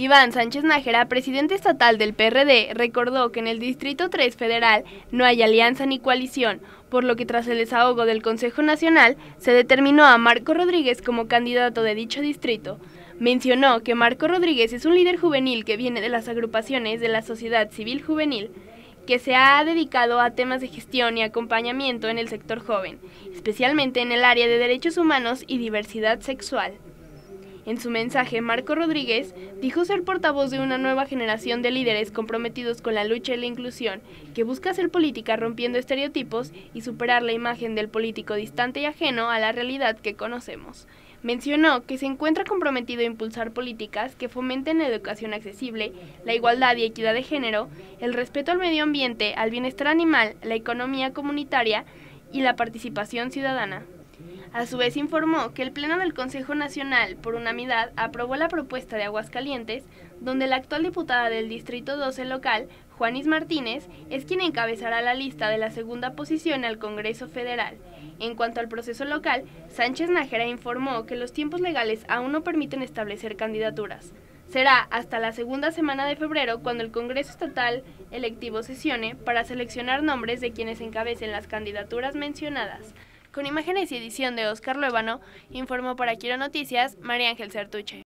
Iván Sánchez Nájera, presidente estatal del PRD, recordó que en el Distrito 3 Federal no hay alianza ni coalición, por lo que tras el desahogo del Consejo Nacional se determinó a Marco Rodríguez como candidato de dicho distrito. Mencionó que Marco Rodríguez es un líder juvenil que viene de las agrupaciones de la sociedad civil juvenil, que se ha dedicado a temas de gestión y acompañamiento en el sector joven, especialmente en el área de derechos humanos y diversidad sexual. En su mensaje, Marco Rodríguez dijo ser portavoz de una nueva generación de líderes comprometidos con la lucha y la inclusión, que busca hacer política rompiendo estereotipos y superar la imagen del político distante y ajeno a la realidad que conocemos. Mencionó que se encuentra comprometido a impulsar políticas que fomenten la educación accesible, la igualdad y equidad de género, el respeto al medio ambiente, al bienestar animal, la economía comunitaria y la participación ciudadana. A su vez informó que el Pleno del Consejo Nacional, por unanimidad, aprobó la propuesta de Aguascalientes, donde la actual diputada del Distrito 12 local, Juanis Martínez, es quien encabezará la lista de la segunda posición al Congreso Federal. En cuanto al proceso local, Sánchez Nájera informó que los tiempos legales aún no permiten establecer candidaturas. Será hasta la segunda semana de febrero cuando el Congreso Estatal electivo sesione para seleccionar nombres de quienes encabecen las candidaturas mencionadas. Con imágenes y edición de Oscar Luébano, informó para Quiero Noticias María Ángel Certuche.